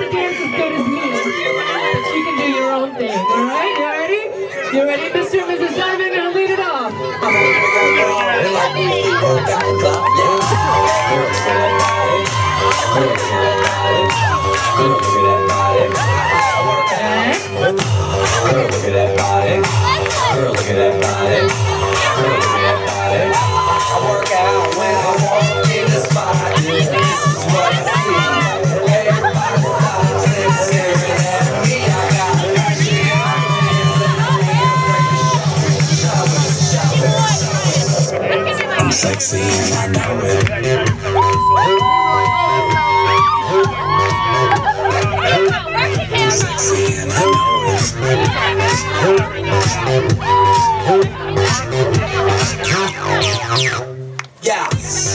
to dance as good as me, you can do your own thing. All right, you ready? You ready, Mr. and Mrs. Diamond? Gonna lead it off. Girl, look at that body. Girl, look at that body. Sexy and I know it. Sexy and I know it. Yeah.